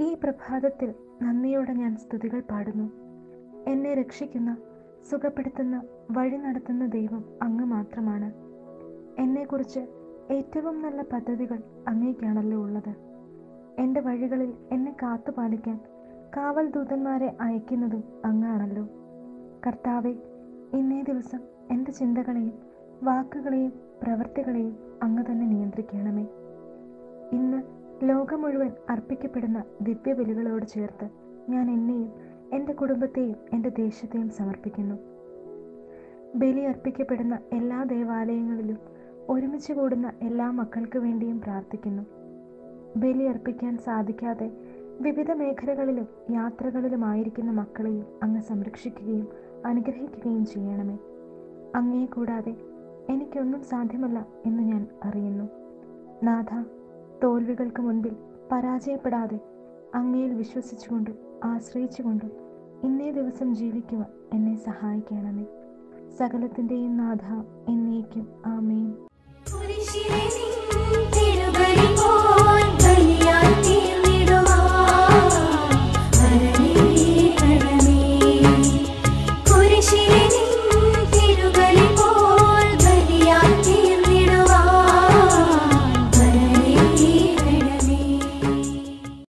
ഈ പ്രഭാതത്തിൽ നന്ദിയോടെ ഞാൻ സ്തുതികൾ പാടുന്നു. എന്നെ രക്ഷിക്കുന്ന സുഖപ്പെടുത്തുന്ന വഴി നടത്തുന്ന ദൈവം അങ്ങ് മാത്രമാണ്. എന്നെക്കുറിച്ച് ഏറ്റവും നല്ല പദ്ധതികൾ അങ്ങേക്കാണല്ലോ ഉള്ളത്. എന്റെ വഴികളിൽ എന്നെ കാത്തുപാലിക്കാൻ കാവൽ ദൂതന്മാരെ അയക്കുന്നതും അങ്ങാണല്ലോ. കർത്താവെ ഇന്നേ ദിവസം എന്റെ ചിന്തകളെയും വാക്കുകളെയും പ്രവൃത്തികളെയും അങ്ങ് തന്നെ നിയന്ത്രിക്കണമേ. ഇന്ന് ലോകം മുഴുവൻ അർപ്പിക്കപ്പെടുന്ന ദിവ്യബലികളോട് ചേർത്ത് ഞാൻ എന്നെയും എന്റെ കുടുംബത്തെയും എന്റെ ദേശത്തെയും സമർപ്പിക്കുന്നു. ബലി അർപ്പിക്കപ്പെടുന്ന എല്ലാ ദേവാലയങ്ങളിലും ഒരുമിച്ച് കൂടുന്ന എല്ലാ മക്കൾക്ക് വേണ്ടിയും പ്രാർത്ഥിക്കുന്നു. ബലി അർപ്പിക്കാൻ സാധിക്കാതെ വിവിധ മേഖലകളിലും യാത്രകളിലുമായിരിക്കുന്ന മക്കളെയും അങ്ങ് സംരക്ഷിക്കുകയും അനുഗ്രഹിക്കുകയും ചെയ്യണമേ. അങ്ങേ കൂടാതെ എനിക്കൊന്നും സാധ്യമല്ല എന്ന് ഞാൻ അറിയുന്നു. നാഥ തോൽവികൾക്ക് മുൻപിൽ പരാജയപ്പെടാതെ അങ്ങയിൽ വിശ്വസിച്ചുകൊണ്ടും ആശ്രയിച്ചുകൊണ്ടും ഇന്നേ ദിവസം ജീവിക്കുവാൻ എന്നെ സഹായിക്കണമേ. സകലത്തിന്റെയും നാഥ എന്നേക്കും. ആമേൻ.